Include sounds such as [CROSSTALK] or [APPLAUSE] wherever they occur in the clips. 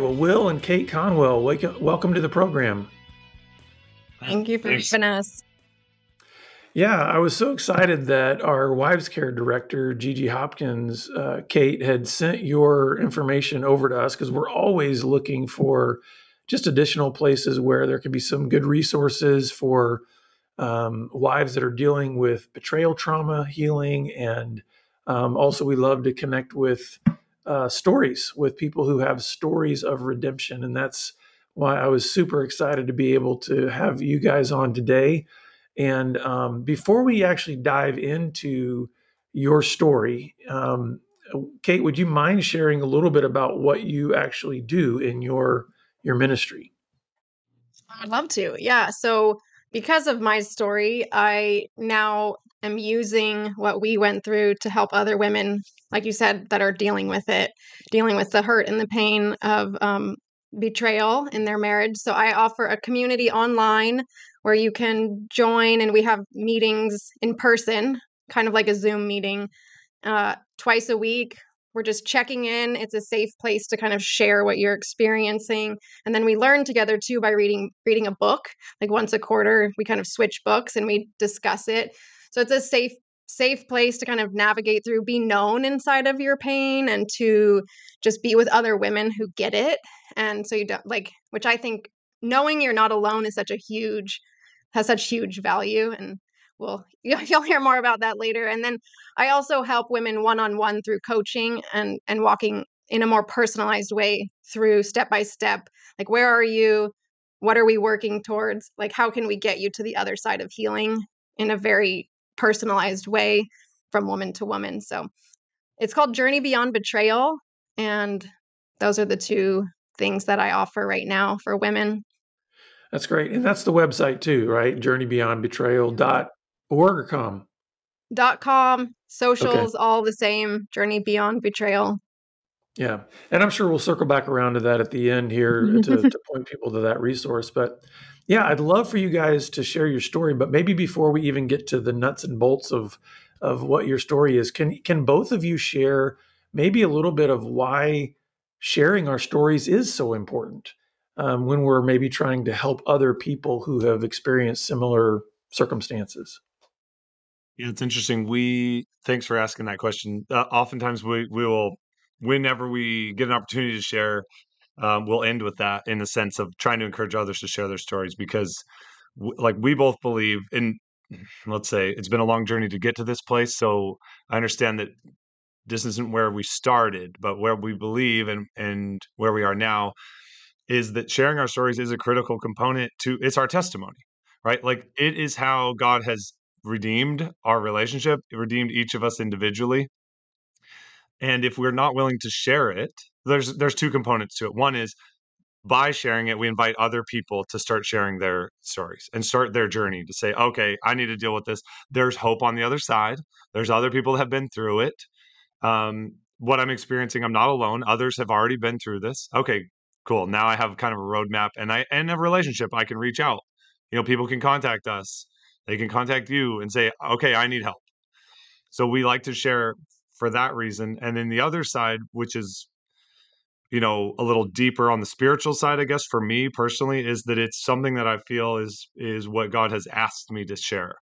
All right. Well, Will and Kate Conwell, welcome to the program. Thank you for having us. Yeah, I was so excited that our wives care director, Gigi Hopkins, uh, Kate, had sent your information over to us because we're always looking for just additional places where there can be some good resources for um, wives that are dealing with betrayal trauma healing. And um, also, we love to connect with uh, stories with people who have stories of redemption. And that's why I was super excited to be able to have you guys on today and um, before we actually dive into your story, um, Kate, would you mind sharing a little bit about what you actually do in your your ministry? I'd love to. Yeah. So because of my story, I now am using what we went through to help other women, like you said, that are dealing with it, dealing with the hurt and the pain of um, betrayal in their marriage. So I offer a community online where you can join and we have meetings in person, kind of like a Zoom meeting, uh, twice a week. We're just checking in. It's a safe place to kind of share what you're experiencing. And then we learn together too by reading reading a book. Like once a quarter, we kind of switch books and we discuss it. So it's a safe safe place to kind of navigate through, be known inside of your pain and to just be with other women who get it. And so you don't like, which I think knowing you're not alone is such a huge has such huge value and well [LAUGHS] you'll hear more about that later. And then i also help women one-on-one through coaching and and walking in a more personalized way through step by step like where are you? What are we working towards? Like how can we get you to the other side of healing in a very personalized way from woman to woman so it's called journey beyond betrayal and those are the two things that i offer right now for women that's great. And that's the website too, right? Mm-hmm. Journeybeyondbetrayal.org or com. Dot com, socials, okay. all the same. Journey Beyond Betrayal. Yeah. And I'm sure we'll circle back around to that at the end here [LAUGHS] to, to point people to that resource. But yeah, I'd love for you guys to share your story. But maybe before we even get to the nuts and bolts of of what your story is, can can both of you share maybe a little bit of why sharing our stories is so important? um, when we're maybe trying to help other people who have experienced similar circumstances? Yeah, it's interesting. We thanks for asking that question. Uh, oftentimes, we we will, whenever we get an opportunity to share, um, we'll end with that in the sense of trying to encourage others to share their stories because, w- like, we both believe in. [CLEARS THROAT] Let's say it's been a long journey to get to this place, so I understand that this isn't where we started, but where we believe and and where we are now is that sharing our stories is a critical component to it's our testimony, right? Like it is how God has redeemed our relationship, redeemed each of us individually. And if we're not willing to share it, there's there's two components to it. One is by sharing it, we invite other people to start sharing their stories and start their journey to say, okay, I need to deal with this. There's hope on the other side. There's other people that have been through it. Um, what I'm experiencing, I'm not alone. Others have already been through this. Okay, cool. Now I have kind of a roadmap and I and a relationship. I can reach out. You know, people can contact us. They can contact you and say, okay, I need help. So we like to share for that reason. And then the other side, which is, you know, a little deeper on the spiritual side, I guess, for me personally, is that it's something that I feel is is what God has asked me to share.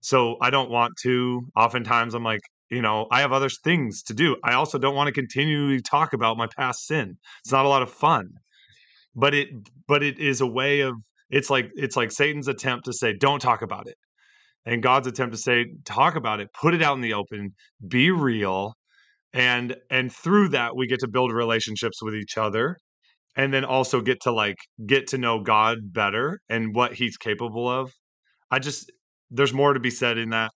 So I don't want to. Oftentimes I'm like, you know i have other things to do i also don't want to continually talk about my past sin it's not a lot of fun but it but it is a way of it's like it's like satan's attempt to say don't talk about it and god's attempt to say talk about it put it out in the open be real and and through that we get to build relationships with each other and then also get to like get to know god better and what he's capable of i just there's more to be said in that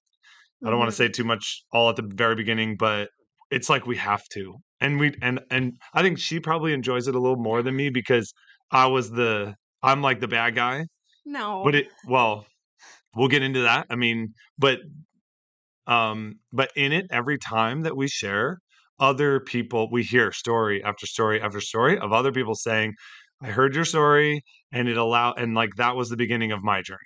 I don't want to mm-hmm. say too much all at the very beginning, but it's like we have to. And we and and I think she probably enjoys it a little more than me because I was the I'm like the bad guy. No. But it well, we'll get into that. I mean, but um but in it every time that we share other people we hear story after story after story of other people saying I heard your story and it allowed and like that was the beginning of my journey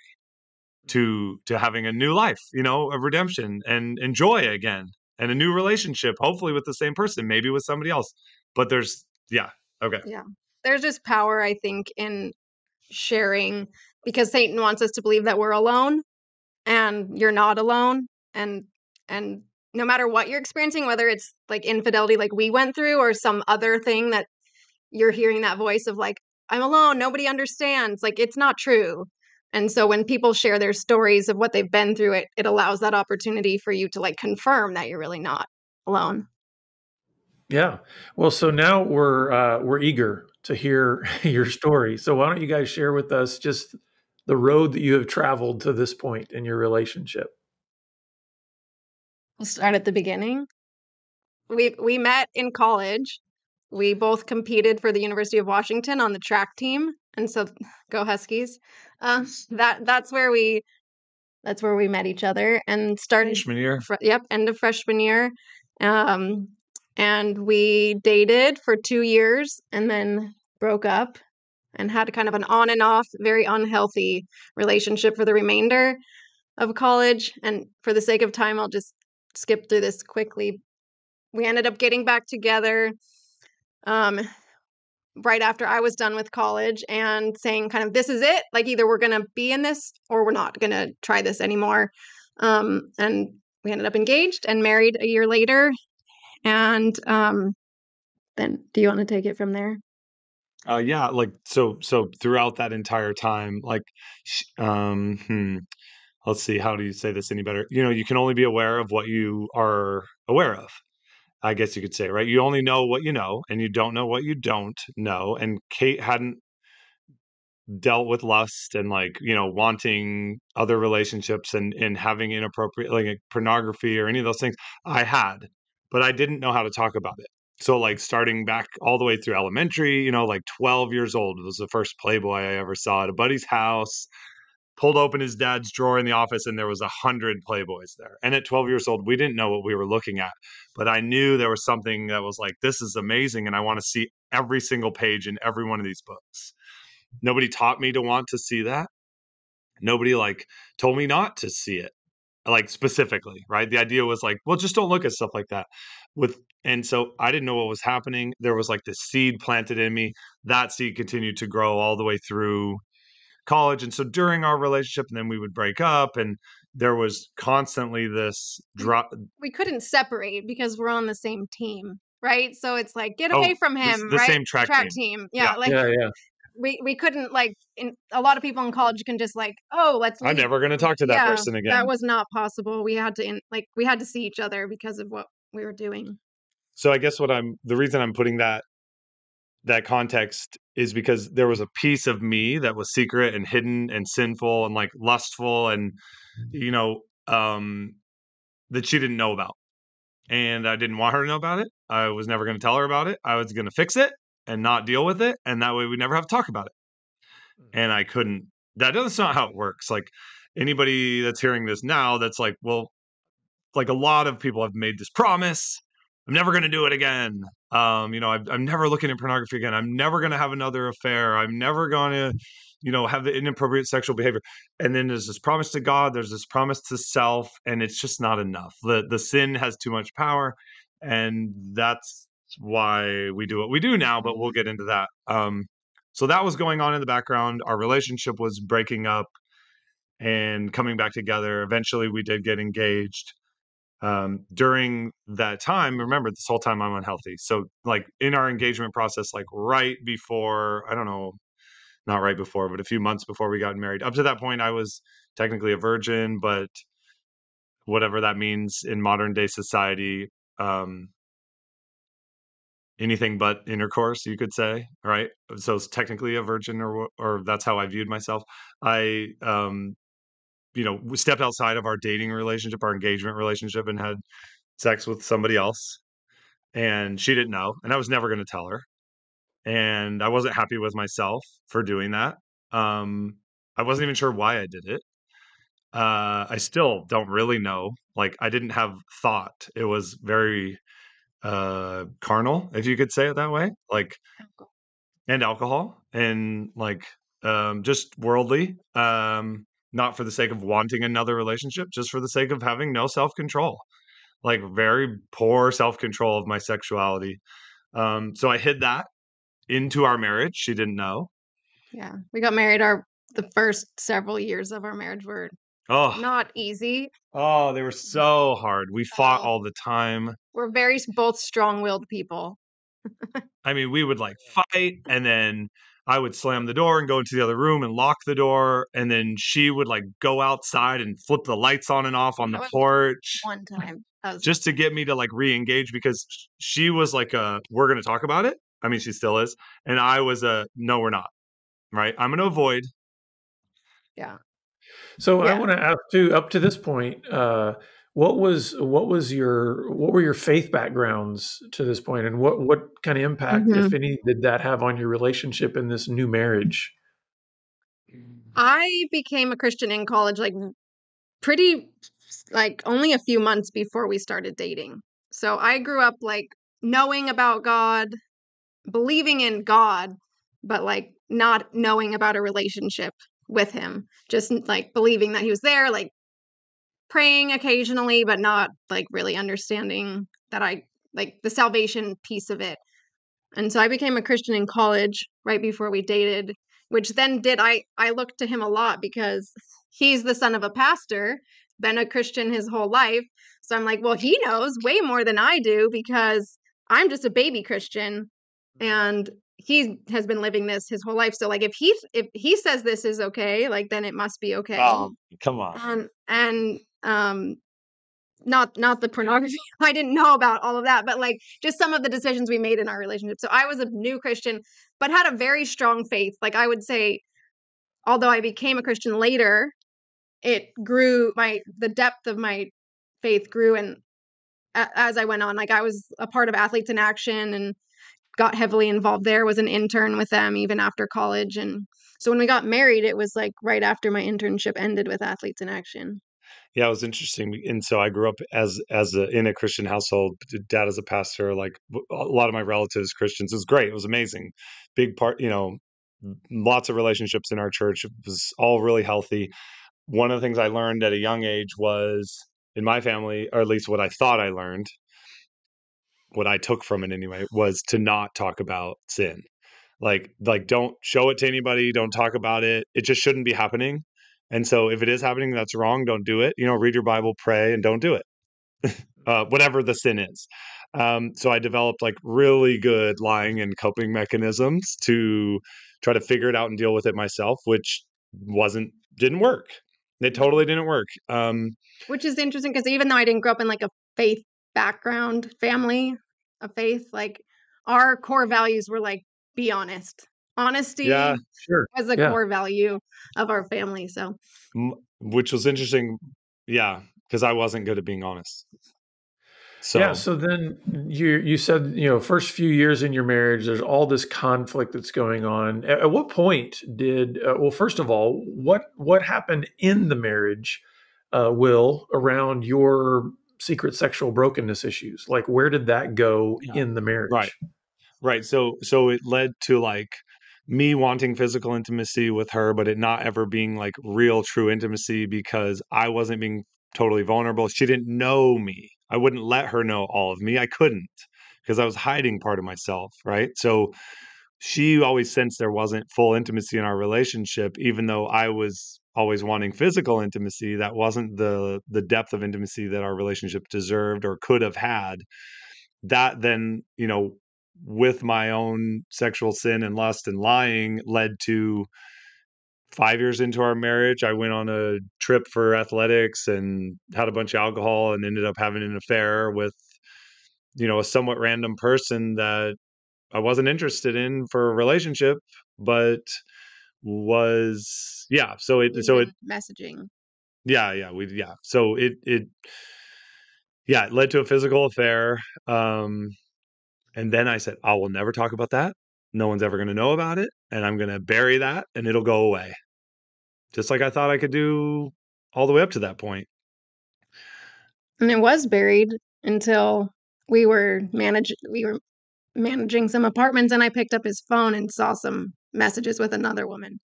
to to having a new life you know of redemption and and joy again and a new relationship hopefully with the same person maybe with somebody else but there's yeah Okay. Yeah. There's just power, I think, in sharing because Satan wants us to believe that we're alone and you're not alone. And and no matter what you're experiencing, whether it's like infidelity like we went through or some other thing that you're hearing that voice of like, I'm alone, nobody understands. Like it's not true. And so when people share their stories of what they've been through, it it allows that opportunity for you to like confirm that you're really not alone. Yeah. Well, so now we're uh, we're eager to hear [LAUGHS] your story. So why don't you guys share with us just the road that you have traveled to this point in your relationship? We'll start at the beginning. We we met in college. We both competed for the University of Washington on the track team, and so [SIGHS] go Huskies. Um, [LAUGHS] that that's where we that's where we met each other and started. Freshman year. Fr- yep, end of freshman year. Um, and we dated for two years and then broke up and had kind of an on and off, very unhealthy relationship for the remainder of college. And for the sake of time, I'll just skip through this quickly. We ended up getting back together um, right after I was done with college and saying, kind of, this is it. Like, either we're going to be in this or we're not going to try this anymore. Um, and we ended up engaged and married a year later. And um, then, do you want to take it from there? Uh, yeah, like so. So throughout that entire time, like, um, hmm, let's see, how do you say this any better? You know, you can only be aware of what you are aware of. I guess you could say, right? You only know what you know, and you don't know what you don't know. And Kate hadn't dealt with lust and like you know wanting other relationships and and having inappropriate like pornography or any of those things. I had, but I didn't know how to talk about it. So like starting back all the way through elementary, you know, like 12 years old was the first Playboy I ever saw at a buddy's house. Pulled open his dad's drawer in the office and there was a hundred Playboys there. And at 12 years old, we didn't know what we were looking at, but I knew there was something that was like, this is amazing, and I want to see every single page in every one of these books. Nobody taught me to want to see that. Nobody like told me not to see it like specifically, right? The idea was like, well, just don't look at stuff like that. With and so I didn't know what was happening. There was like this seed planted in me. That seed continued to grow all the way through college. And so during our relationship, and then we would break up, and there was constantly this drop. We couldn't separate because we're on the same team, right? So it's like get Oh, away from him, the right? same track team. team. Yeah, Yeah. like yeah, yeah. We we couldn't like. In, a lot of people in college can just like, oh, let's. I'm leave. never going to talk to that Yeah, person again. That was not possible. We had to in, like we had to see each other because of what we were doing. so I guess what I'm the reason I'm putting that that context is because there was a piece of me that was secret and hidden and sinful and like lustful and you know um that she didn't know about and i didn't want her to know about it i was never going to tell her about it i was going to fix it and not deal with it and that way we never have to talk about it. And i couldn't that that's not how it works like anybody that's hearing this now that's like well like a lot of people have made this promise i'm never going to do it again um you know I, i'm never looking at pornography again i'm never going to have another affair i'm never going to you know have the inappropriate sexual behavior. And then there's this promise to god there's this promise to self and it's just not enough. The the sin has too much power and that's why we do what we do now but we'll get into that. Um so that was going on in the background. Our relationship was breaking up and coming back together. Eventually we did get engaged. Um, during that time remember this whole time i'm unhealthy. So like in our engagement process like right before i don't know not right before but a few months before we got married up to that point i was technically a virgin but whatever that means in modern day society um anything but intercourse you could say right? So it's technically a virgin or or that's how i viewed myself. I um you know we stepped outside of our dating relationship our engagement relationship and had sex with somebody else and she didn't know and i was never going to tell her and i wasn't happy with myself for doing that. Um i wasn't even sure why i did it. Uh i still don't really know. Like i didn't have thought. It was very uh carnal if you could say it that way like and alcohol and like um just worldly um not for the sake of wanting another relationship just for the sake of having no self-control like very poor self-control of my sexuality um so i hid that into our marriage. She didn't know. Yeah. We got married our the first several years of our marriage were Oh, not easy. oh, they were mm-hmm. so hard. We fought Oh. all the time. We're very both strong-willed people. [LAUGHS] I mean, we would like fight, and then I would slam the door and go into the other room and lock the door, and then she would like go outside and flip the lights on and off on the porch One time. Was just to get me to like re-engage because she was like a we're going to talk about it. I mean, she still is, and I was a no, we're not. Right? I'm going to avoid. yeah. So I want to ask too. Up to this point, uh, what was what was your what were your faith backgrounds to this point, and what what kind of impact, Mhm. if any, did that have on your relationship in this new marriage? I became a Christian in college like pretty like only a few months before we started dating. So I grew up like knowing about God, believing in God, but like not knowing about a relationship with him. Just like believing that he was there, like praying occasionally, but not like really understanding that I like the salvation piece of it. And so I became a Christian in college right before we dated, which then did I I looked to him a lot because he's the son of a pastor, been a Christian his whole life. So I'm like, well, he knows way more than I do because I'm just a baby Christian mm-hmm. and he has been living this his whole life. So like if he if he says this is okay, like then it must be okay. Um, come on. and and um not not the pornography [LAUGHS] i didn't know about all of that but like just some of the decisions we made in our relationship so i was a new christian but had a very strong faith like i would say although i became a christian later it grew my the depth of my faith grew and as i went on like i was a part of athletes in action and got heavily involved there was an intern with them even after college and so when we got married it was like right after my internship ended with athletes in action Yeah, it was interesting. And so I grew up as as a, in a Christian household. Dad as a pastor. Like a lot of my relatives Christians. It was great. It was amazing. Big part. You know, lots of relationships in our church. It was all really healthy. One of the things I learned at a young age was in my family, or at least what I thought I learned, what I took from it anyway, was to not talk about sin. Like like don't show it to anybody. Don't talk about it. It just shouldn't be happening. And so if it is happening, that's wrong. Don't do it. You know, read your Bible, pray, and don't do it. [LAUGHS] uh, whatever the sin is. Um, so I developed like really good lying and coping mechanisms to try to figure it out and deal with it myself, which wasn't didn't work. It totally didn't work. Um, which is interesting because even though I didn't grow up in like a faith background family of faith, like our core values were like be honest. Honesty Yeah. Sure. was a yeah. core value of our family. So which was interesting. Yeah, because I wasn't good at being honest. So yeah. So then you you said you know first few years in your marriage, there's all this conflict that's going on. At, at what point did uh, well? First of all, what what happened in the marriage, uh, Will, around your secret sexual brokenness issues? Like where did that go Yeah. in the marriage? Right. Right. So so it led to like me wanting physical intimacy with her, but it not ever being like real true intimacy because I wasn't being totally vulnerable. She didn't know me. I wouldn't let her know all of me. I couldn't because I was hiding part of myself, right? So she always sensed there wasn't full intimacy in our relationship even though I was always wanting physical intimacy that wasn't the the depth of intimacy that our relationship deserved or could have had. That then you know with my own sexual sin and lust and lying led to five years into our marriage i went on a trip for athletics and had a bunch of alcohol and ended up having an affair with you know a somewhat random person that i wasn't interested in for a relationship but was yeah so it we've so it messaging. yeah yeah we yeah so it it yeah it led to a physical affair um and then i said i will never talk about that. No one's ever going to know about it and i'm going to bury that and it'll go away. Just like i thought i could do all the way up to that point. And it was buried until we were manage we were managing some apartments and I picked up his phone and saw some messages with another woman.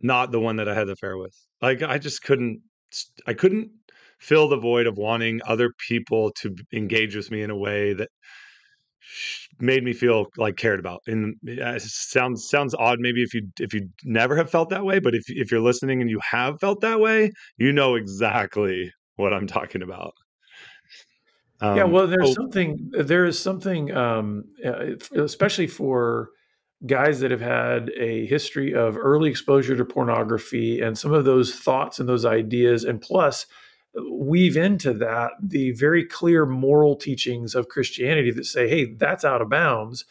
not the one that i had the affair with like i just couldn't i couldn't fill the void of wanting other people to engage with me in a way that made me feel like cared about. And it sounds sounds odd maybe if you if you never have felt that way, but if if you're listening and you have felt that way, you know exactly what I'm talking about. Um, yeah, well, there's oh, something. There is something, um, uh, especially for guys that have had a history of early exposure to pornography and some of those thoughts and those ideas, and plus weave into that the very clear moral teachings of Christianity that say, hey, that's out of bounds.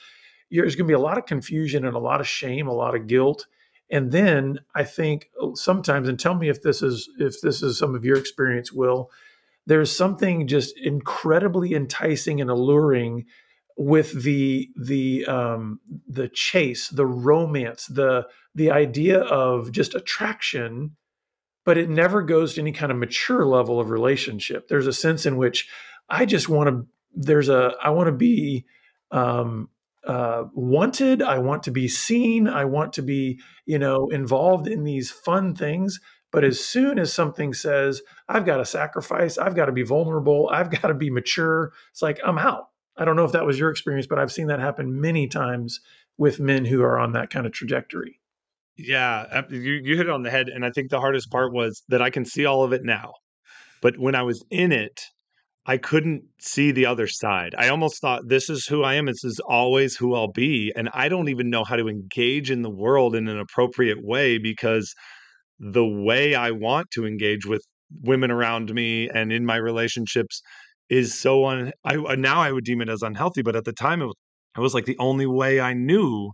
There's going to be a lot of confusion and a lot of shame, a lot of guilt. And then I think uh, sometimes, and tell me if this is if this is some of your experience, Will, there's something just incredibly enticing and alluring with the the um, the chase, the romance, the the idea of just attraction but it never goes to any kind of mature level of relationship. There's a sense in which I just want to, there's a, I want to be um, uh, wanted. I want to be seen. I want to be, you know, involved in these fun things. But as soon as something says, I've got to sacrifice, I've got to be vulnerable, I've got to be mature, it's like, I'm out. I don't know if that was your experience, but I've seen that happen many times with men who are on that kind of trajectory. Yeah, you you hit it on the head, and I think the hardest part was that I can see all of it now, but when I was in it, I couldn't see the other side. I almost thought this is who I am. This is always who I'll be, and I don't even know how to engage in the world in an appropriate way because the way I want to engage with women around me and in my relationships is so un. I uh, now I would deem it as unhealthy, but at the time it was, it was like the only way I knew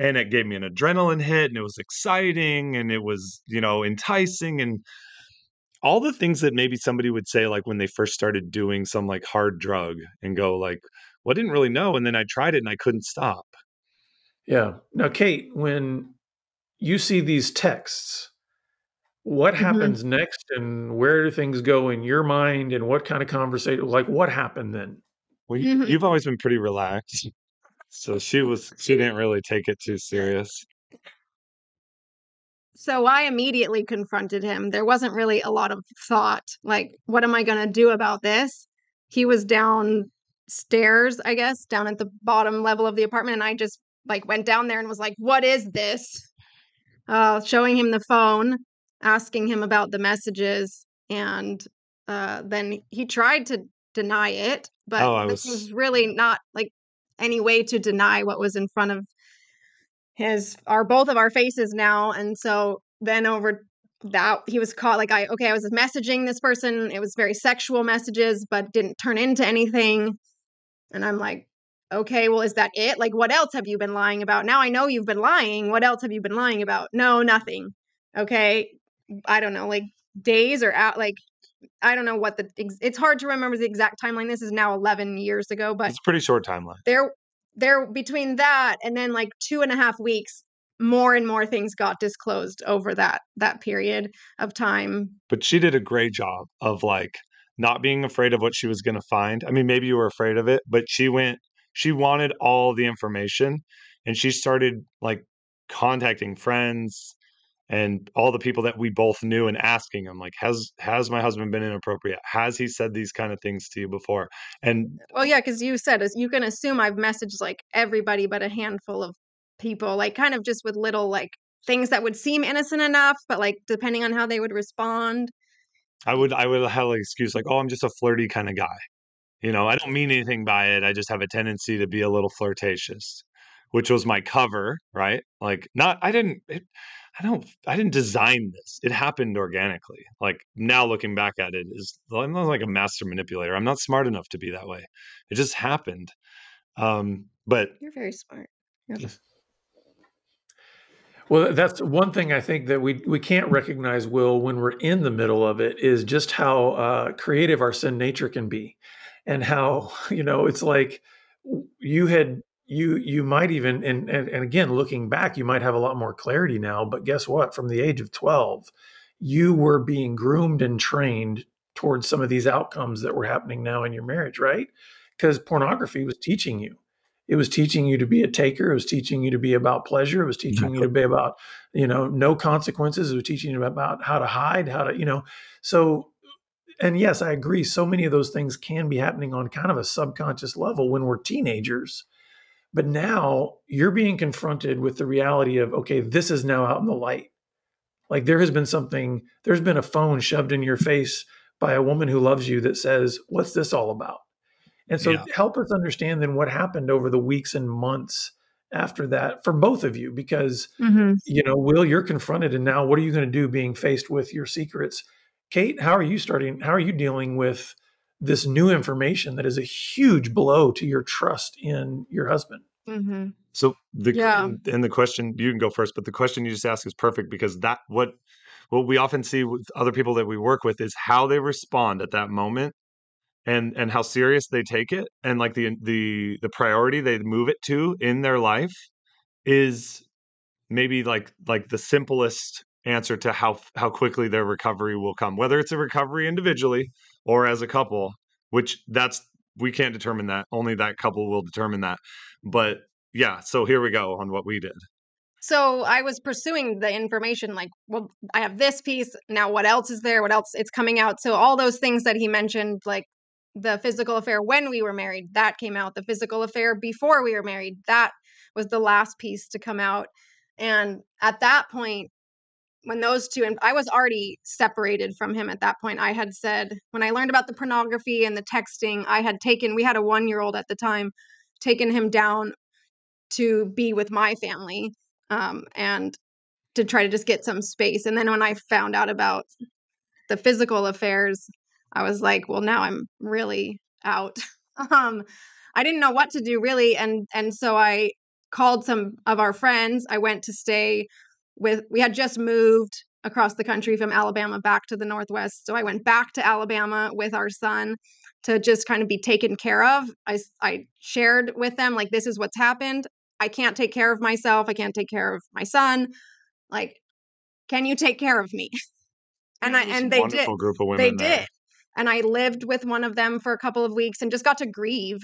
and it gave me an adrenaline hit and it was exciting and it was you know enticing and all the things that maybe somebody would say like when they first started doing some like hard drug and go like well i didn't really know and then i tried it and i couldn't stop yeah now kate when you see these texts what mm-hmm. happens next and where do things go in your mind and what kind of conversation like what happened then well you, have always been pretty relaxed [LAUGHS] so she was she didn't really take it too serious. So I immediately confronted him. There wasn't really a lot of thought like what am I going to do about this? He was downstairs, I guess, down at the bottom level of the apartment and I just like went down there and was like, "What is this?" Uh showing him the phone, asking him about the messages and uh then he tried to deny it, but oh, this was... was really not like any way to deny what was in front of his our both of our faces now and so then over that he was caught like i okay i was messaging this person it was very sexual messages but didn't turn into anything and i'm like okay well is that it? Like what else have you been lying about? Now i know you've been lying what else have you been lying about? No nothing. Okay i don't know like days or out like I don't know what the it's hard to remember the exact timeline. This is now 11 years ago, but it's a pretty short timeline. There, there between that and then like two and a half weeks, more and more things got disclosed over that that period of time. But she did a great job of like not being afraid of what she was going to find. I mean, maybe you were afraid of it, but she went. She wanted all the information, and she started like contacting friends and all the people that we both knew and asking them like has has my husband been inappropriate? Has he said these kind of things to you before? And well yeah because you said you can assume i've messaged like everybody but a handful of people like kind of just with little like things that would seem innocent enough but like depending on how they would respond. I would i would have an excuse like oh i'm just a flirty kind of guy. You know i don't mean anything by it i just have a tendency to be a little flirtatious which was my cover right? Like not i didn't it, I don't I didn't design this. It happened organically. Like now looking back at it is I'm not like a master manipulator. I'm not smart enough to be that way. It just happened. Um but You're very smart. Well, that's one thing I think that we we can't recognize, Will, when we're in the middle of it, is just how uh, creative our sin nature can be, and how [LAUGHS] you know it's like you had you you might even and, and and again looking back you might have a lot more clarity now but guess what? From the age of 12 you were being groomed and trained towards some of these outcomes that were happening now in your marriage right? Because pornography was teaching you. It was teaching you to be a taker. It was teaching you to be about pleasure. It was teaching exactly. you to be about you know no consequences. It was teaching you about how to hide how to you know so and yes i agree so many of those things can be happening on kind of a subconscious level when we're teenagers But now you're being confronted with the reality of, okay, this is now out in the light. Like there has been something, there's been a phone shoved in your face by a woman who loves you that says, What's this all about? And so yeah. help us understand then what happened over the weeks and months after that for both of you, because, mm-hmm. you know, Will, you're confronted. And now what are you going to do being faced with your secrets? Kate, how are you starting? How are you dealing with this new information that is a huge blow to your trust in your husband? Mm-hmm. So the yeah. and the question you can go first, but the question you just asked is perfect because that what what we often see with other people that we work with is how they respond at that moment and and how serious they take it and like the the the priority they move it to in their life is maybe like like the simplest answer to how how quickly their recovery will come whether it's a recovery individually or as a couple which that's we can't determine that only that couple will determine that but yeah so here we go on what we did so I was pursuing the information like, well, I have this piece. Now, what else is there? What else? It's coming out. So all those things that he mentioned, like the physical affair when we were married, that came out. The physical affair before we were married, that was the last piece to come out. And at that point, when those two, and I was already separated from him at that point, I had said, when I learned about the pornography and the texting, I had taken, we had a one year old at the time, taken him down to be with my family um, and to try to just get some space. And then when I found out about the physical affairs, I was like, well, now I'm really out. [LAUGHS] um, I didn't know what to do really, and and so I called some of our friends. I went to stay with. We had just moved across the country from Alabama back to the Northwest, so I went back to Alabama with our son to just kind of be taken care of. I I shared with them like this is what's happened. I can't take care of myself. I can't take care of my son. Like, can you take care of me? and I and they did. Group of women they there. did. And I lived with one of them for a couple of weeks and just got to grieve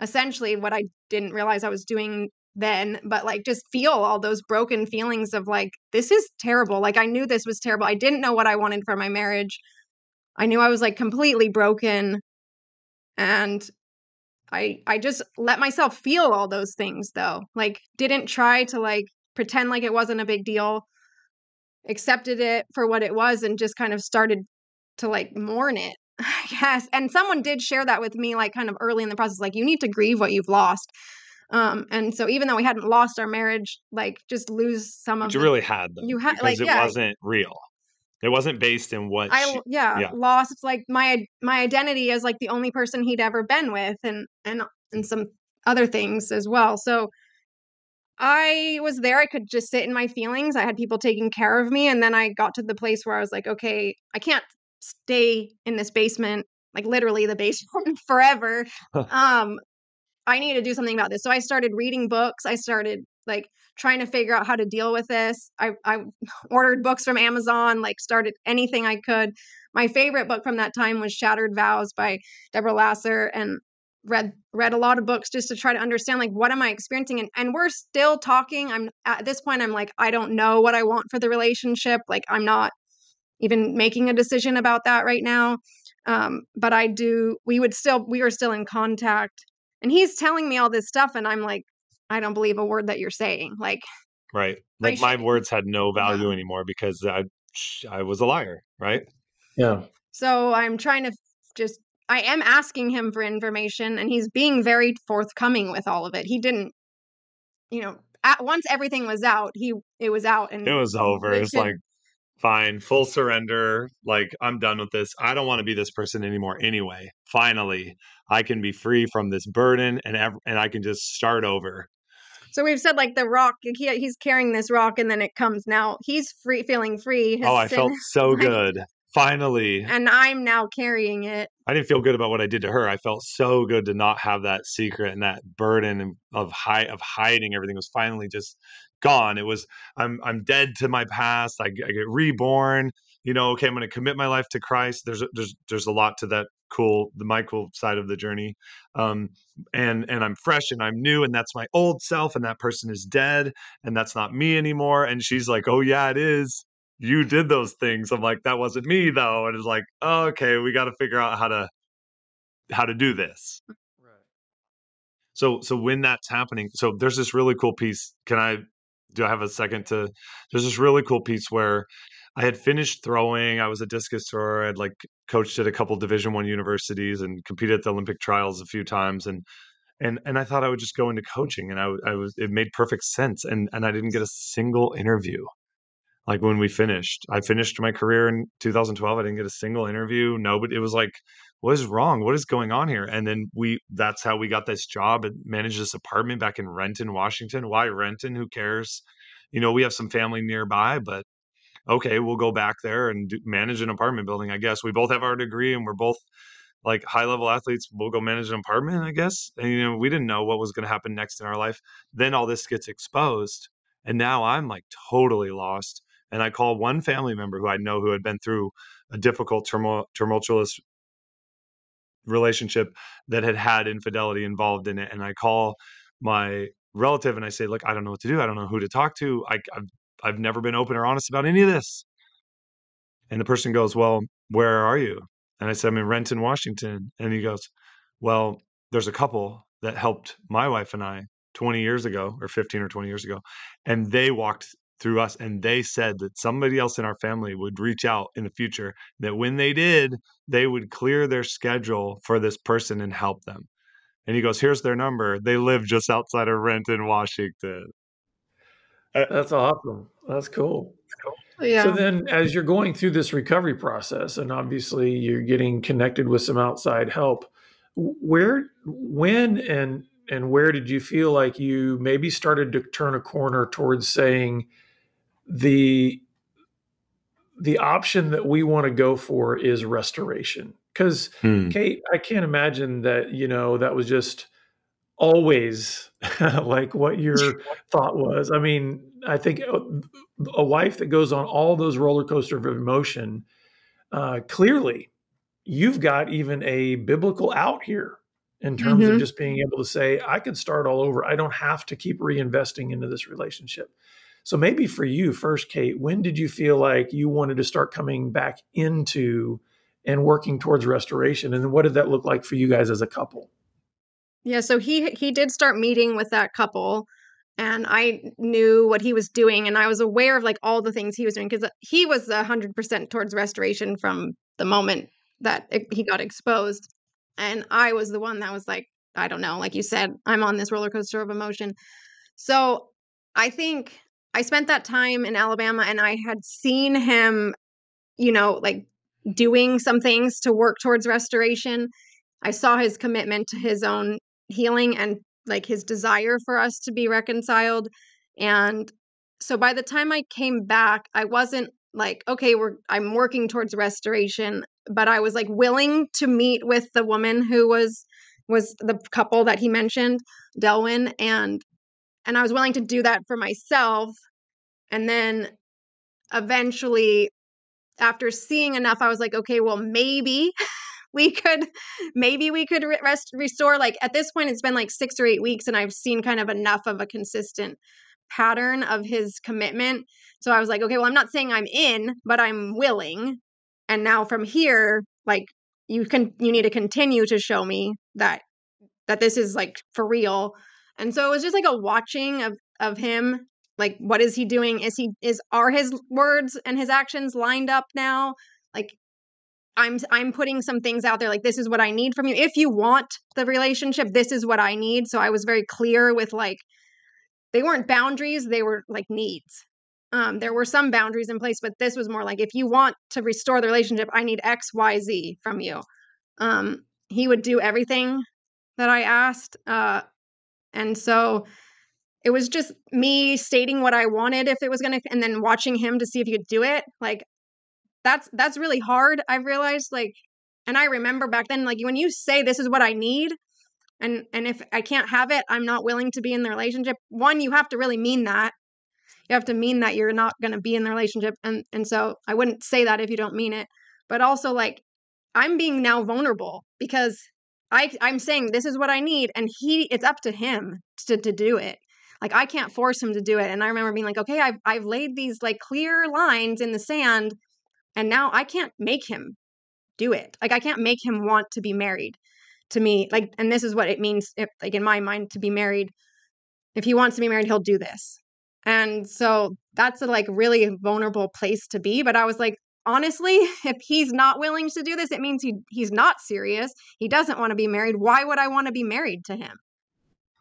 essentially what I didn't realize I was doing then, but like just feel all those broken feelings of like, this is terrible. Like I knew this was terrible. I didn't know what I wanted for my marriage. I knew I was like completely broken. And I I just let myself feel all those things though. Like didn't try to like pretend like it wasn't a big deal. Accepted it for what it was and just kind of started to like mourn it. [LAUGHS] I guess. And someone did share that with me like kind of early in the process like you need to grieve what you've lost. Um, and so even though we hadn't lost our marriage, like just lose some of you the, really had them you had like it yeah. wasn't real. It wasn't based in what I she, yeah, yeah, lost like my my identity as like the only person he'd ever been with and and and some other things as well. So I was there. I could just sit in my feelings. I had people taking care of me. And then I got to the place where I was like, okay, I can't stay in this basement, like literally the basement [LAUGHS] forever. [LAUGHS] um, I need to do something about this. So I started reading books. I started like trying to figure out how to deal with this. I, I [LAUGHS] ordered books from Amazon, like started anything I could. My favorite book from that time was Shattered Vows by Deborah Laaser and read read a lot of books just to try to understand like what am I experiencing and, and we're still talking. I'm at this point I'm like I don't know what I want for the relationship. Like I'm not even making a decision about that right now. Um, but I do we would still we are still in contact and he's telling me all this stuff and I'm like I don't believe a word that you're saying. Like, right. Like my words had no value yeah. anymore because I, I was a liar. Right. Yeah. So I'm trying to just, I am asking him for information and he's being very forthcoming with all of it. He didn't, you know, at, once everything was out, he, it was out and it was over. It's like, fine, full surrender. Like, I'm done with this. I don't want to be this person anymore anyway. Finally, I can be free from this burden and ev- and I can just start over. So we've said like the rock, he, he's carrying this rock, and then it comes now. He's free, feeling free. His oh, I felt so [LAUGHS] good. Finally. And I'm now carrying it. I didn't feel good about what I did to her. I felt so good to not have that secret and that burden of hi- of hiding everything was finally just gone. It was I'm I'm dead to my past. I, I get reborn. You know, okay, I'm going to commit my life to Christ. There's a, there's there's a lot to that cool the my cool side of the journey um and and i'm fresh and i'm new and that's my old self and that person is dead and that's not me anymore and she's like oh yeah it is you did those things i'm like that wasn't me though and it's like oh, okay we got to figure out how to how to do this Right. So so when that's happening, so there's this really cool piece. Can I do I have a second to there's this really cool piece where I had finished throwing. I was a discus thrower. I'd like coached at a couple Division One universities and competed at the Olympic trials a few times. And and and I thought I would just go into coaching, and I, I was it made perfect sense. And and I didn't get a single interview. Like when we finished, I finished my career in 2012. I didn't get a single interview. Nobody. It was like, what is wrong? What is going on here? And then we. That's how we got this job and managed this apartment back in Renton, Washington. Why Renton? Who cares? You know, we have some family nearby, but okay, we'll go back there and do, manage an apartment building. I guess we both have our degree and we're both like high level athletes. We'll go manage an apartment, I guess. And you know, we didn't know what was going to happen next in our life. Then all this gets exposed, and now I'm like totally lost. And I call one family member who I know who had been through a difficult, tumultuous relationship that had had infidelity involved in it, and I call my relative and I say, "Look, I don't know what to do. I don't know who to talk to. I, I've I've never been open or honest about any of this. And the person goes, Well, where are you? And I said, I'm in Renton, Washington. And he goes, Well, there's a couple that helped my wife and I 20 years ago, or 15 or 20 years ago. And they walked through us and they said that somebody else in our family would reach out in the future, that when they did, they would clear their schedule for this person and help them. And he goes, Here's their number. They live just outside of Renton, Washington. Uh, That's awesome. That's cool. Yeah. So then, as you're going through this recovery process, and obviously you're getting connected with some outside help, where, when, and and where did you feel like you maybe started to turn a corner towards saying the the option that we want to go for is restoration? Because hmm. Kate, I can't imagine that you know that was just always [LAUGHS] like what your [LAUGHS] thought was. I mean, I think uh, a wife that goes on all those roller coaster of emotion, uh, clearly, you've got even a biblical out here in terms mm-hmm. of just being able to say, I can start all over. I don't have to keep reinvesting into this relationship. So maybe for you first, Kate, when did you feel like you wanted to start coming back into and working towards restoration? And what did that look like for you guys as a couple? Yeah, so he he did start meeting with that couple and I knew what he was doing and I was aware of like all the things he was doing cuz uh, he was 100% towards restoration from the moment that it, he got exposed and I was the one that was like I don't know, like you said, I'm on this roller coaster of emotion. So, I think I spent that time in Alabama and I had seen him you know, like doing some things to work towards restoration. I saw his commitment to his own healing and like his desire for us to be reconciled. And so by the time I came back, I wasn't like, okay, we're I'm working towards restoration, but I was like willing to meet with the woman who was was the couple that he mentioned, Delwyn, and and I was willing to do that for myself. And then eventually after seeing enough, I was like, okay, well, maybe [LAUGHS] we could maybe we could rest restore like at this point it's been like 6 or 8 weeks and I've seen kind of enough of a consistent pattern of his commitment. So I was like, okay, well I'm not saying I'm in, but I'm willing. And now from here like you can you need to continue to show me that that this is like for real. And so it was just like a watching of of him like what is he doing is he is are his words and his actions lined up now like I'm I'm putting some things out there like this is what I need from you. If you want the relationship, this is what I need. So I was very clear with like they weren't boundaries, they were like needs. Um, there were some boundaries in place, but this was more like if you want to restore the relationship, I need X, Y, Z from you. Um, he would do everything that I asked. Uh, and so it was just me stating what I wanted if it was gonna and then watching him to see if he could do it. Like that's that's really hard i've realized like and i remember back then like when you say this is what i need and and if i can't have it i'm not willing to be in the relationship one you have to really mean that you have to mean that you're not going to be in the relationship and and so i wouldn't say that if you don't mean it but also like i'm being now vulnerable because i i'm saying this is what i need and he it's up to him to to do it like i can't force him to do it and i remember being like okay i've i've laid these like clear lines in the sand and now I can't make him do it. Like I can't make him want to be married. to me like and this is what it means if like in my mind to be married if he wants to be married he'll do this and so that's a like really vulnerable place to be but i was like honestly [LAUGHS] if he's not willing to do this it means he he's not serious he doesn't want to be married why would i want to be married to him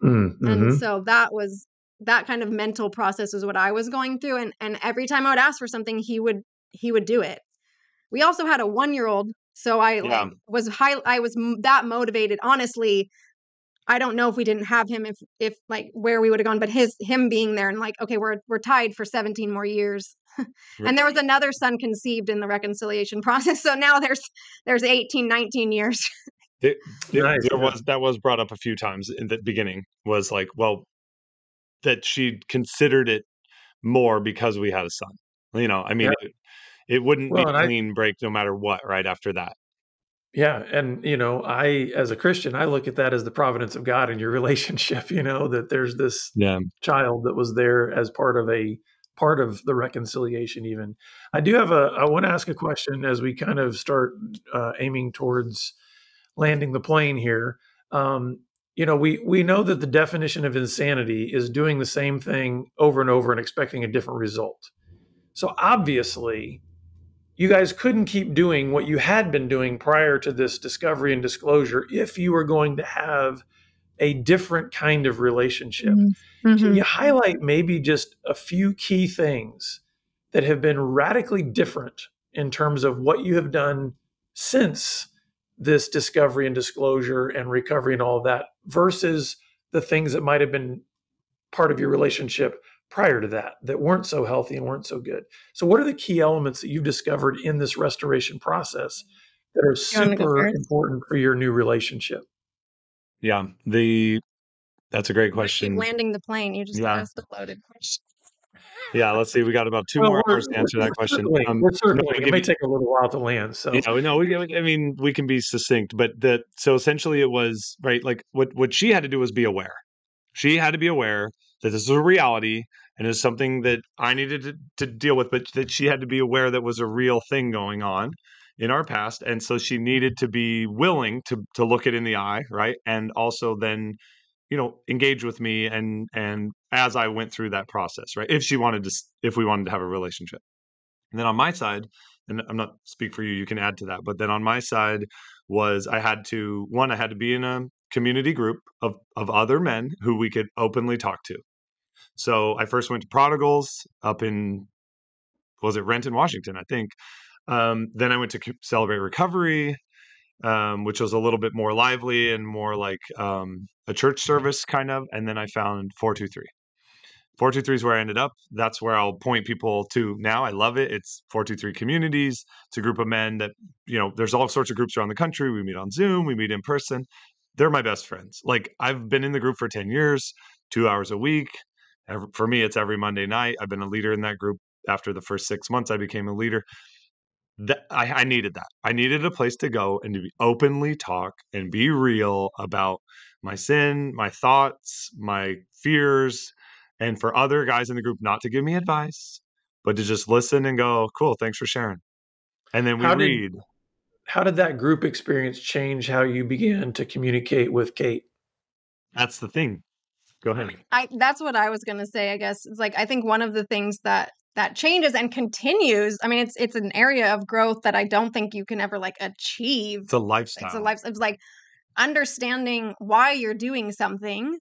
Mm-hmm. and so that was that kind of mental process is what i was going through and and every time i would ask for something he would he would do it we also had a one year old so i Yeah. like, was high i was m- that motivated honestly i don't know if we didn't have him if if like where we would have gone but his him being there and like okay we're we're tied for 17 more years and there was another son conceived in the reconciliation [LAUGHS] process so now there's there's 18 19 years There, there- Nice, there was that was brought up a few times in the beginning. Was like, well, that she considered it more because we had a son. You know, I mean, it, it wouldn't Well, be and a I- clean break no matter what. Right after that, Yeah, and you know, I as a Christian, I look at that as the providence of God in your [LAUGHS] relationship. You know that there's this yeah, child that was there as part of a part of the reconciliation. Even I do have a. I want to ask a question as we kind of start uh, aiming towards landing the plane here. Um, you know, we we know that the definition of insanity is doing the same thing over and over and expecting a different result. So obviously, you guys couldn't keep doing what you had been doing prior to this discovery and disclosure if you were going to have a different kind of relationship. Mm-hmm. Can you highlight maybe just a few key things that have been radically different in terms of what you have done since this discovery and disclosure and recovery and all of that versus the things that might have been part of your relationship prior to that that weren't so healthy and weren't so good. So what are the key elements that you've discovered in this restoration process that are You wanna go super important for your new relationship? Yeah. The that's a great Keep question. landing the plane you just Yeah. asked a loaded question Yeah, let's see. We got about two Well, more hours to answer that question. Circling. Um, we're no, we it may you- take a little while to land. So Yeah, we know. We, we- I mean, we can be succinct, but that so essentially it was right. Like what what she had to do was be aware. She had to be aware that this is a reality and is something that I needed to, to deal with, but that she had to be aware that was a real thing going on in our past, and so she needed to be willing to to look it in the eye, right, and also then you know engage with me and and as I went through that process, right, if she wanted to, if we wanted to have a relationship, and then on my side and I'm not speak for you, you can add to that. But then on my side was I had to one, I had to be in a community group of of other men who we could openly talk to. So I first went to Prodigals up in was it Renton, Washington, I think. Um, then I went to Celebrate Recovery, um, which was a little bit more lively and more like um, a church service kind of. And then I found 423. 423 is where I ended up. That's where I'll point people to now. I love it. It's 423 Communities. It's a group of men that, you know, there's all sorts of groups around the country. We meet on Zoom, we meet in person. They're my best friends. Like I've been in the group for 10 years, two hours a week. For me, it's every Monday night. I've been a leader in that group. After the first six months, I became a leader. That I, I needed that. I needed a place to go and to be openly talk and be real about my sin, my thoughts, my fears, and for other guys in the group not to give me advice, but to just listen and go, "Cool, thanks for sharing." And then we How did- read. how did that group experience change how you began to communicate with Kate? That's the thing. Go ahead. I that's what I was gonna say. I guess it's like I think one of the things that that changes and continues. I mean, it's it's an area of growth that I don't think you can ever like achieve. It's a lifestyle. It's a life. It's like understanding why you're doing something,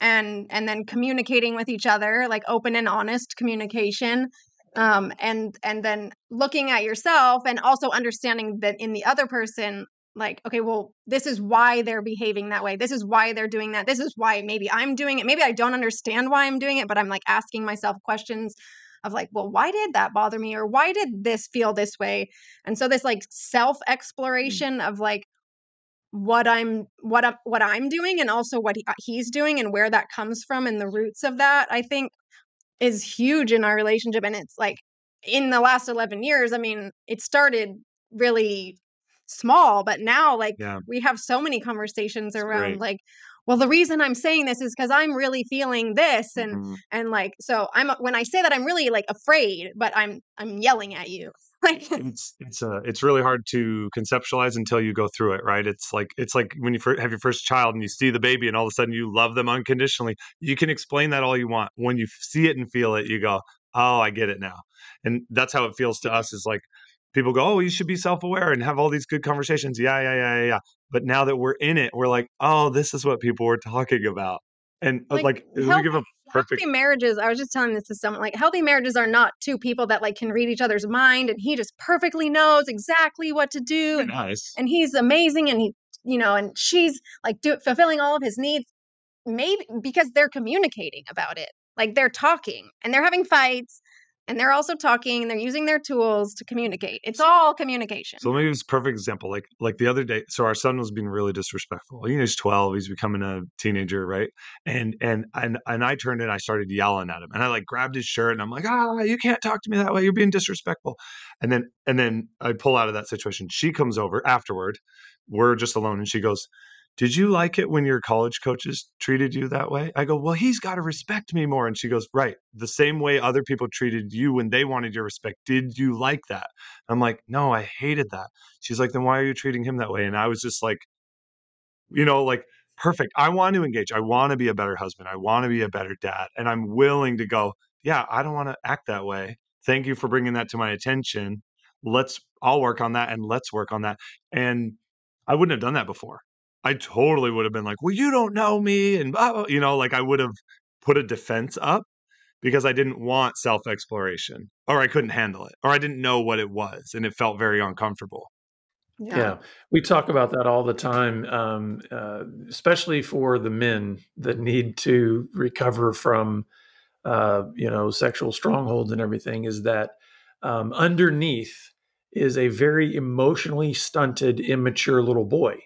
and and then communicating with each other, like open and honest communication. Um, and and then looking at yourself and also understanding that in the other person like okay well this is why they're behaving that way this is why they're doing that this is why maybe i'm doing it maybe i don't understand why i'm doing it but i'm like asking myself questions of like well why did that bother me? Or why did this feel this way? And so this like self exploration of like what i'm what i'm what i'm doing and also what he, uh, he's doing and where that comes from and the roots of that i think is huge in our relationship. And it's like in the last 11 years i mean it started really small but now like Yeah. we have so many conversations around like well the reason i'm saying this is because i'm really feeling this and Mhm. and like so i'm when i say that i'm really like afraid but i'm i'm yelling at you. [LAUGHS] Like it's it's uh it's really hard to conceptualize until you go through it right? It's like it's like when you fir- have your first child and you see the baby and all of a sudden you love them unconditionally you can explain that all you want. When you see it and feel it you go oh i get it now. And that's how it feels to us is like people go oh you should be self-aware and have all these good conversations. Yeah yeah yeah yeah, yeah. but now that we're in it we're like oh this is what people were talking about. And uh, Like, like, let me health- give a perfect healthy marriages i was just telling this to someone like healthy marriages are not two people that like can read each other's mind and he just perfectly knows exactly what to do and, nice. and he's amazing and he you know and she's like do, fulfilling all of his needs maybe because they're communicating about it like they're talking and they're having fights and they're also talking and they're using their tools to communicate it's all communication So maybe it's a perfect example. Like like the other day, so our son was being really disrespectful. You know, he's twelve, he's becoming a teenager, right? And and and and I turned and I started yelling at him. And I like grabbed his shirt and I'm like, ah, you can't talk to me that way. You're being disrespectful. And then and then I pull out of that situation. She comes over afterward. We're just alone, and she goes, did you like it when your college coaches treated you that way? I go, well, he's got to respect me more. And she goes, right, the same way other people treated you when they wanted your respect. Did you like that? I'm like, no, I hated that. She's like, then why are you treating him that way? And I was just like, you know, like, perfect. I want to engage. I want to be a better husband. I want to be a better dad. And I'm willing to go, yeah, I don't want to act that way. Thank you for bringing that to my attention. Let's, I'll work on that and let's work on that. And I wouldn't have done that before. I totally would have been like, well, you don't know me. And, blah, blah, you know, like I would have put a defense up because I didn't want self exploration or I couldn't handle it or I didn't know what it was and it felt very uncomfortable. Yeah. we talk about that all the time, um, uh, especially for the men that need to recover from, uh, you know, sexual strongholds and everything. Is that um, underneath is a very emotionally stunted, immature little boy,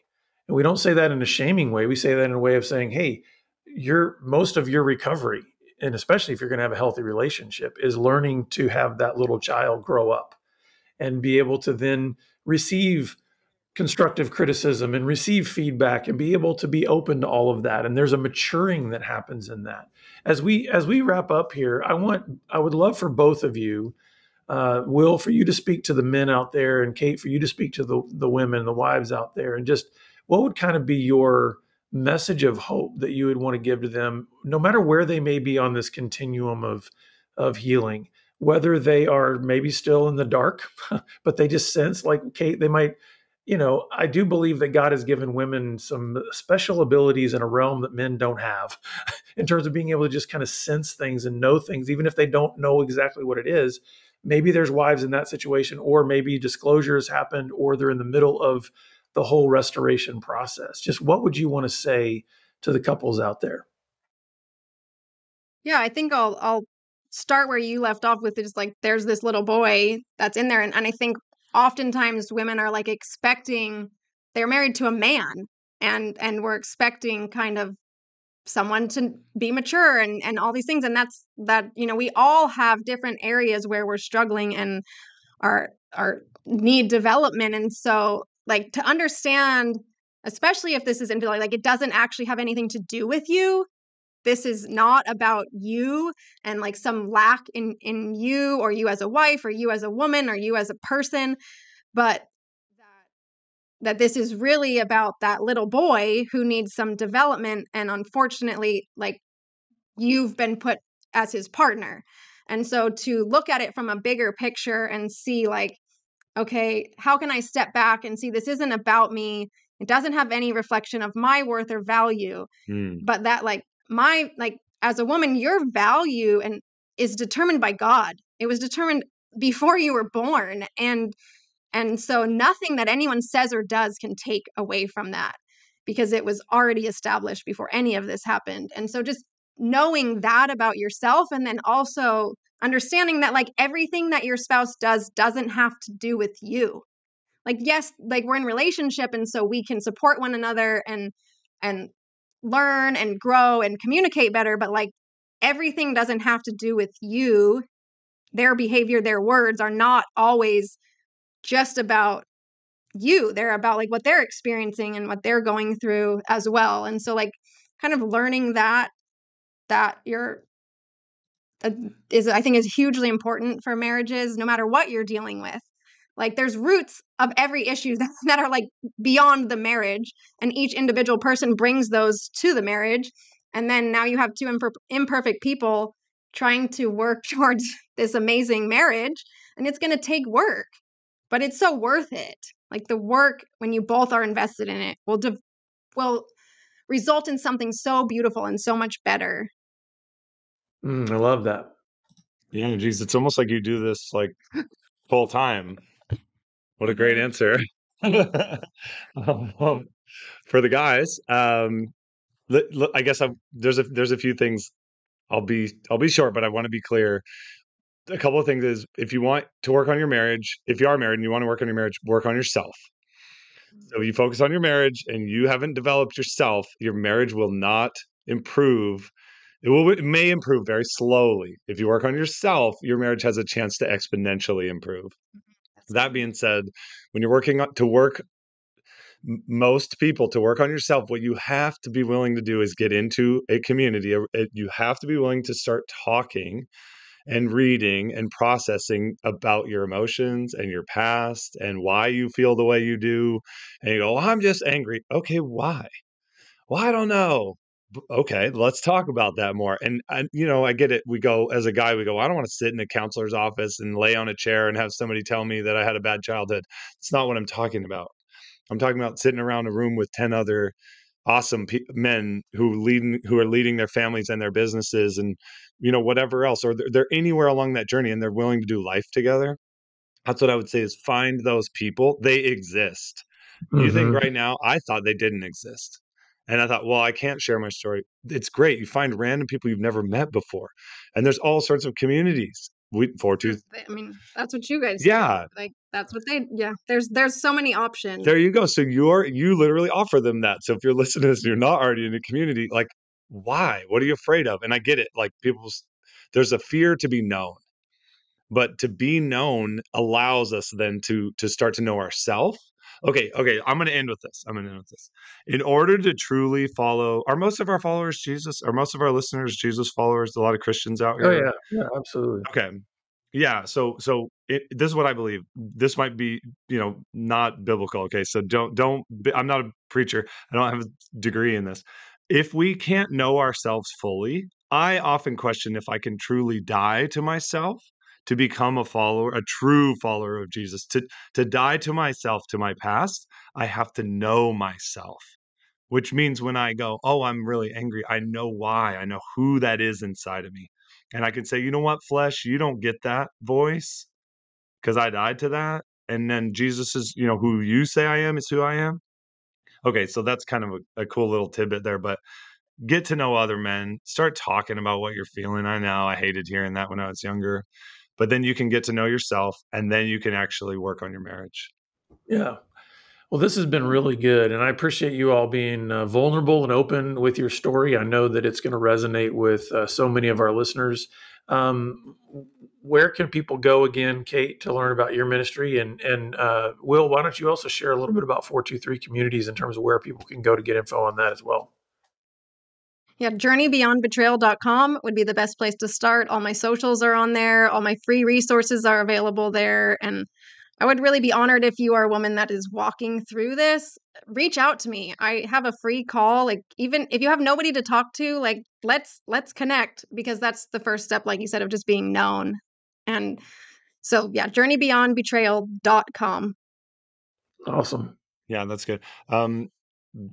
and we don't say that in a shaming way. We say that in a way of saying, "Hey, your most of your recovery, and especially if you're going to have a healthy relationship, is learning to have that little child grow up." and be able to then receive constructive criticism and receive feedback and be able to be open to all of that and there's a maturing that happens in that as we as we wrap up here i want i would love for both of you uh, will for you to speak to the men out there and kate for you to speak to the the women the wives out there and just what would kind of be your message of hope that you would want to give to them no matter where they may be on this continuum of of healing whether they are maybe still in the dark, [LAUGHS] but they just sense like Kate, they might, you know, I do believe that God has given women some special abilities in a realm that men don't have [LAUGHS] in terms of being able to just kind of sense things and know things, even if they don't know exactly what it is. Maybe there's wives in that situation, or maybe disclosure has happened, or they're in the middle of the whole restoration process. Just what would you want to say to the couples out there? Yeah, I think I'll I'll start where you left off with is like there's this little boy that's in there and, and I think oftentimes women are like expecting they're married to a man and and we're expecting kind of someone to be mature and and all these things and that's that you know we all have different areas where we're struggling and are are need development and so like to understand especially if this is infidelity like it doesn't actually have anything to do with you this is not about you and like some lack in in you or you as a wife or you as a woman or you as a person but that that this is really about that little boy who needs some development and unfortunately like you've been put as his partner. And so to look at it from a bigger picture and see like okay how can i step back and see this isn't about me it doesn't have any reflection of my worth or value Hmm. but that like my like as a woman your value and is determined by god it was determined before you were born and and so nothing that anyone says or does can take away from that because it was already established before any of this happened and so just knowing that about yourself and then also understanding that like everything that your spouse does doesn't have to do with you. Like yes like we're in relationship and so we can support one another and and learn and grow and communicate better but like everything doesn't have to do with you. Their behavior their words are not always just about you. They're about like what they're experiencing and what they're going through as well and so like kind of learning that that you're uh, is i think is hugely important for marriages no matter what you're dealing with Like there's roots of every issue [LAUGHS] that, that are like beyond the marriage, and each individual person brings those to the marriage. And then now you have two imper- imperfect people trying to work [LAUGHS] towards this amazing marriage, and it's going to take work, but it's so worth it. Like the work when you both are invested in it will de- will result in something so beautiful and so much better. Mm, I love that. Yeah, geez, it's almost like you do this like full time. What a great answer. [LAUGHS] um, for the guys, um, I guess I'm, there's a there's a few things. I'll be I'll be short, but I want to be clear. A couple of things is if you want to work on your marriage, if you are married and you want to work on your marriage, work on yourself. So you focus on your marriage and you haven't developed yourself, your marriage will not improve. It will it may improve very slowly. If you work on yourself, your marriage has a chance to exponentially improve. Mm-hmm. That being said, when you're working on, to work most people to work on yourself what you have to be willing to do is get into a community you have to be willing to start talking and reading and processing about your emotions and your past and why you feel the way you do. And you go, well, I'm just angry. Okay, why? Well, I don't know. Okay, let's talk about that more. And, and you know, I get it. We go as a guy, we go, I don't want to sit in a counselor's office and lay on a chair and have somebody tell me that I had a bad childhood. It's not what I'm talking about. I'm talking about sitting around a room with 10 other awesome pe- men who leading who are leading their families and their businesses and you know whatever else or they're, they're anywhere along that journey and they're willing to do life together that's what i would say is find those people they exist mm-hmm. you think mm-hmm. right now i thought they didn't exist and i thought well i can't share my story it's great you find random people you've never met before and there's all sorts of communities we four two. I mean, that's what you guys. Yeah, do. like that's what they. Yeah, there's there's so many options. There you go. So you're you literally offer them that. So if you're listening to this, you're not already in a community. Like, why? What are you afraid of? And I get it. Like people's there's a fear to be known, but to be known allows us then to to start to know ourselves okay okay i'm going to end with this i'm going to end with this. In order to truly follow are most of our followers jesus are most of our listeners jesus followers? A lot of christians out oh, here? oh yeah yeah absolutely. Okay yeah so so it, this is what i believe this might be you know not biblical okay so don't don't i'm not a preacher i don't have a degree in this. If we can't know ourselves fully i often question if i can truly die to myself to become a follower, a true follower of Jesus, to, to die to myself, to my past, I have to know myself. Which means when I go, oh, I'm really angry, I know why. I know who that is inside of me. And I can say, you know what, flesh, you don't get that voice because I died to that. And then Jesus is, you know, who you say I am is who I am. Okay, so that's kind of a, a cool little tidbit there. But get to know other men, start talking about what you're feeling. I know I hated hearing that when I was younger but then you can get to know yourself and then you can actually work on your marriage. Yeah. Well, this has been really good. And I appreciate you all being uh, vulnerable and open with your story. I know that it's going to resonate with uh, so many of our listeners. Um, where can people go again, Kate, to learn about your ministry? And, and uh, Will, why don't you also share a little bit about 423 communities in terms of where people can go to get info on that as well? Yeah, journeybeyondbetrayal.com would be the best place to start. All my socials are on there, all my free resources are available there. And I would really be honored if you are a woman that is walking through this. Reach out to me. I have a free call. Like even if you have nobody to talk to, like let's let's connect because that's the first step, like you said, of just being known. And so yeah, journeybeyondbetrayal.com. Awesome. Yeah, that's good. Um,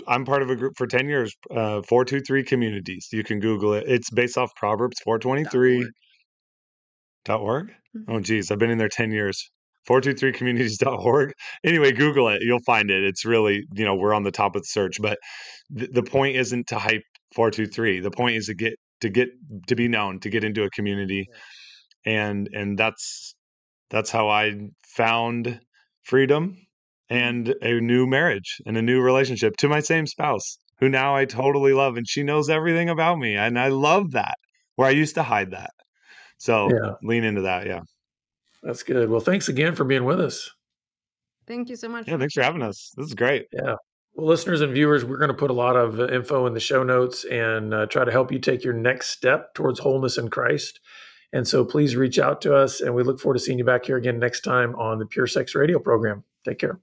I'm part of a group for 10 years, uh, 423 communities. You can Google it. It's based off Proverbs 423. Dot org? Mm-hmm. Oh, geez. I've been in there 10 years. 423communities.org. [LAUGHS] Anyway, Google it. You'll find it. It's really, you know, we're on the top of the search. But th- the point isn't to hype 423. The point is to get, to get, to be known, to get into a community. Yeah. And, and that's, that's how I found freedom and a new marriage and a new relationship to my same spouse who now I totally love and she knows everything about me and I love that where I used to hide that. So yeah. lean into that, yeah. That's good. Well, thanks again for being with us. Thank you so much. Yeah, thanks for having us. This is great. Yeah. Well, listeners and viewers, we're going to put a lot of info in the show notes and uh, try to help you take your next step towards wholeness in Christ. And so please reach out to us, and we look forward to seeing you back here again next time on the Pure Sex Radio program. Take care.